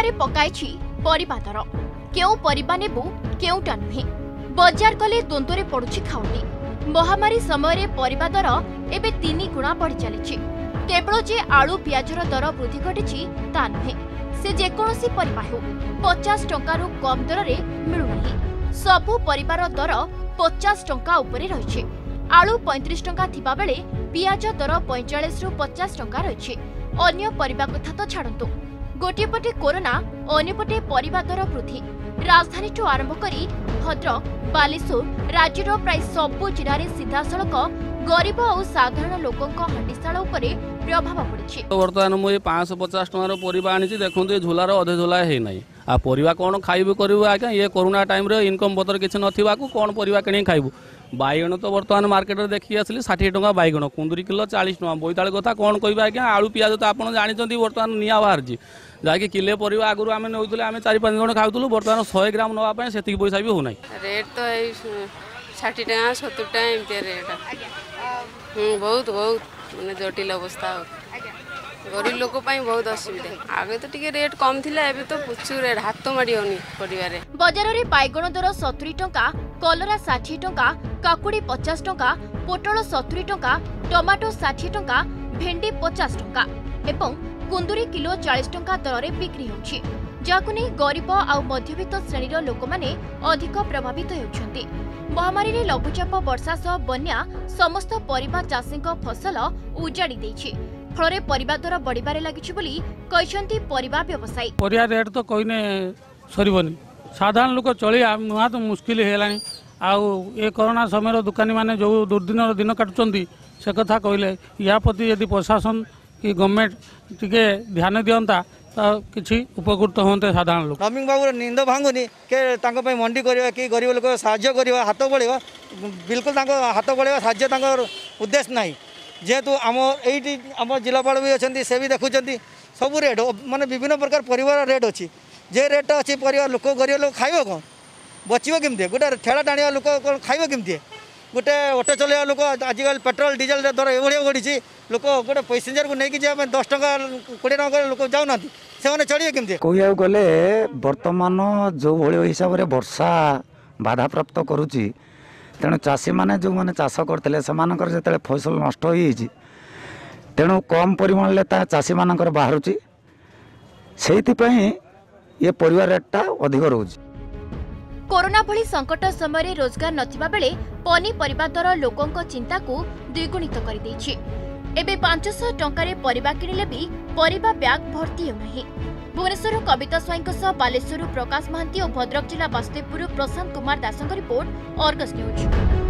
ଚିନ୍ତାରେ ପକାଇଛି ପରିବା ଦର କେଉଁ ପରିବା ନେବୁ କେଉଁଟା ନୁହେଁ। ବଜାର ଗଲେ ଦ୍ୱନ୍ଦ୍ୱରେ ପଡୁଛି ଖାଉଟି। ମହାମାରୀ ସମୟରେ ପରିବା ଦର ଏବେ ତିନି ଗୁଣା ବଢି ଚାଲିଛି କେବଳ ଯେ ଆଳୁ ପିଆଜର ଦର ବୃଦ୍ଧି ଘଟିଛି ତା ନୁହେଁ। ସେ ଯେକୌଣସି ପରିବା ହେଉ ପଚାଶ ଟଙ୍କାରୁ କମ୍ ଦରରେ ମିଳୁନାହିଁ। ସବୁ ପରିବାର ଦର ପଚାଶ ଟଙ୍କା ଉପରେ ରହିଛି। ଆଳୁ ପଇଁତିରିଶ ଟଙ୍କା ଥିବାବେଳେ ପିଆଜ ଦର ପଇଁଚାଳିଶରୁ ପଚାଶ ଟଙ୍କା ରହିଛି। ଅନ୍ୟ ପରିବା କଥା ତ ଛାଡ଼ନ୍ତୁ। ଗୋଟିଏ ପଟେ କରୋନା ଅନ୍ୟପଟେ ପରିବା ଦର ବୃଦ୍ଧି। ରାଜଧାନୀଠୁ ଆରମ୍ଭ କରି ଭଦ୍ରକ ବାଲେଶ୍ୱର ରାଜ୍ୟର ପ୍ରାୟ ସବୁ ଜିଲ୍ଲାରେ ସିଧାସଳଖ ଗରିବ ଆଉ ସାଧାରଣ ଲୋକଙ୍କ ହାଣ୍ଡିଶାଳ ଉପରେ ପ୍ରଭାବ ପଡ଼ିଛି। ବର୍ତ୍ତମାନ ମୁଁ ଏଇ ପାଞ୍ଚଶହ ପଚାଶ ଟଙ୍କାର ପରିବା ଆଣିଛି ଦେଖନ୍ତୁ ଏ ଝୋଲାର ଅଧେ ଝୋଲା ହେଇନାହିଁ। ଆଉ ପରିବା କ'ଣ ଖାଇବୁ କରିବୁ? ଆଜ୍ଞା ଇଏ କରୋନା ଟାଇମ୍ରେ ଇନକମ୍ ପତ୍ର କିଛି ନଥିବାକୁ କ'ଣ ପରିବା କିଣିକି ଖାଇବୁ? ବାଇଗଣ ତ ବର୍ତ୍ତମାନ ମାର୍କେଟରେ ଦେଖିକି ଆସିଲି ଷାଠିଏ ଟଙ୍କା ବାଇଗଣ କୁନ୍ଦୁରି କିଲୋ ଚାଳିଶ ଟଙ୍କା। ବୋଇତାଳୁ କଥା କ'ଣ କହିବା ଆଜ୍ଞା? ଆଳୁ ପିଆଜ ତ ଆପଣ ଜାଣିଛନ୍ତି ବର୍ତ୍ତମାନ ନିଆଁ ବାହାରିଛି। ଯାହାକି କିଲେ ପରିବା ଆଗରୁ ଆମେ ନେଉଥିଲେ ଆମେ ଚାରି ପାଞ୍ଚ ଜଣ ଖାଉଥିଲୁ ବର୍ତ୍ତମାନ ଶହେ ଗ୍ରାମ ନେବା ପାଇଁ ସେତିକି ପଇସା ବି ହେଉନାହିଁ। ରେଟ୍ ତ ଏଇ ଷାଠିଏ ଟଙ୍କା ସତୁରି ଟଙ୍କା ଏମିତିଆ ରେଟ୍ ହୁଁ ବହୁତ ବହୁତ ମାନେ ଜଟିଳ ଅବସ୍ଥା ଆଉ ଗରିବ ଲୋକ ପାଇଁ ବହୁତ ଅସୁବିଧା ଆଗେ ତ ଟିକେ ରେଟ୍ କମ୍ ଥିଲା ଏବେ ତ ପ୍ରଚୁର ରେଟ୍ ହାତ ମାଡ଼ି ହେଉନି ପରିବାରେ ବଜାରରେ ବାଇଗଣ ଦର ସତୁରି ଟଙ୍କା କଲରା ଷାଠିଏ ଟଙ୍କା କାକୁଡି ପଚାଶ ଟଙ୍କା ପୋଟଳ ସତୁରି ଟଙ୍କା ଟମାଟୋ ଷାଠିଏ ଟଙ୍କା ଭେଣ୍ଡି ପଚାଶ ଟଙ୍କା ଏବଂ କୁନ୍ଦୁରି କିଲୋ ଚାଳିଶ ଟଙ୍କା ଦରରେ ବିକ୍ରି ହେଉଛି ଯାହାକୁ ନେଇ ଗରିବ ଆଉ ମଧ୍ୟବିତ୍ତ ଶ୍ରେଣୀର ଲୋକମାନେ ଅଧିକ ପ୍ରଭାବିତ ହେଉଛନ୍ତି ମହାମାରୀରେ ଲଘୁଚାପ ବର୍ଷା ସହ ବନ୍ୟା ସମସ୍ତ ପରିବା ଚାଷୀଙ୍କ ଫସଲ ଉଜାଡ଼ି ଦେଇଛି ଫଳରେ ପରିବା ଦର ବଢ଼ିବାରେ ଲାଗିଛି ବୋଲି କହିଛନ୍ତି ପରିବା ବ୍ୟବସାୟୀ। ପରିବା ରେଟ୍ ତ କହିନେ ସରିବନି। ସାଧାରଣ ଲୋକ ଚଳିବା ନୂଆ ତ ମୁସ୍କିଲ ହେଇଗଲାଣି। ଆଉ ଏ କରୋନା ସମୟର ଦୋକାନୀମାନେ ଯେଉଁ ଦୁର୍ଦିନର ଦିନ କାଟୁଛନ୍ତି ସେ କଥା କହିଲେ। ୟା ପ୍ରତି ଯଦି ପ୍ରଶାସନ କି ଗଭର୍ଣ୍ଣମେଣ୍ଟ ଟିକେ ଧ୍ୟାନ ଦିଅନ୍ତା ତ କିଛି ଉପକୃତ ହୁଅନ୍ତେ ସାଧାରଣ ଲୋକ। ନବୀନ ବାବୁର ନିନ୍ଦ ଭାଙ୍ଗୁନି କି ତାଙ୍କ ପାଇଁ ମଣ୍ଡି କରିବା କି ଗରିବ ଲୋକ ସାହାଯ୍ୟ କରିବା ହାତ ବଢ଼େଇବା ବିଲକୁଲ ତାଙ୍କ ହାତ ବଢ଼େଇବା ସାହାଯ୍ୟ ତାଙ୍କର ଉଦ୍ଦେଶ୍ୟ ନାହିଁ। যেহেতু আম এইটি আমার জেলাপাল বি অনেক সে বি দেখুম সবু রেট মানে বিভিন্ন প্রকার পরিবার রেট অছি যে রেটটা অছি পরিবার লোক গরিব লোক খাইব কম বচিব কেমি গোটে ঠেলা টাণি লোক খাইব কেমি গোটে অটো চলাইয়া লোক আজকাল পেট্রোল ডিজেল দর এইভাবে বড়ছে লোক গোটে প্যাসেঞ্জরকে নিয়ে যাওয়া দশ টাকা কোড়ি টাকা লোক যাও না সে চলবে কমিটি কহিবাকু গেলে বর্তমান যেভাবে হিসাবে বর্ষা বাধাপ্রাপ্ত করুছি ତେଣୁ ଚାଷୀମାନେ ଯେଉଁମାନେ ଚାଷ କରିଥିଲେ ସେମାନଙ୍କର ଯେତେବେଳେ ଫସଲ ନଷ୍ଟ ହୋଇଯାଇଛି ତେଣୁ କମ୍ ପରିମାଣରେ ତା ଚାଷୀମାନଙ୍କର ବାହାରୁଛି। ସେଇଥିପାଇଁ ଏ ପରିବା ରେଟ୍ଟା ଅଧିକ ରହୁଛି। କରୋନା ଭଳି ସଙ୍କଟ ସମୟରେ ରୋଜଗାର ନଥିବା ବେଳେ ପନିପରିବା ଦର ଲୋକଙ୍କ ଚିନ୍ତାକୁ ଦ୍ୱିଗୁଣିତ କରିଦେଇଛି। ଏବେ ପାଞ୍ଚଶହ ଟଙ୍କାରେ ପରିବା କିଣିଲେ ବି ପରିବା ବ୍ୟାଗ୍ ଭର୍ତ୍ତି ହେଉନାହିଁ। ଭୁବନେଶ୍ୱରରୁ କବିତା ସ୍ୱାଇଁଙ୍କ ସହ ବାଲେଶ୍ୱରରୁ ପ୍ରକାଶ ମହାନ୍ତି ଓ ଭଦ୍ରକ ଜିଲ୍ଲା ବାସୁଦେବପୁରରୁ ପ୍ରଶାନ୍ତ କୁମାର ଦାସଙ୍କ ରିପୋର୍ଟ ଅର୍ଗସ୍ ନ୍ୟୁଜ୍।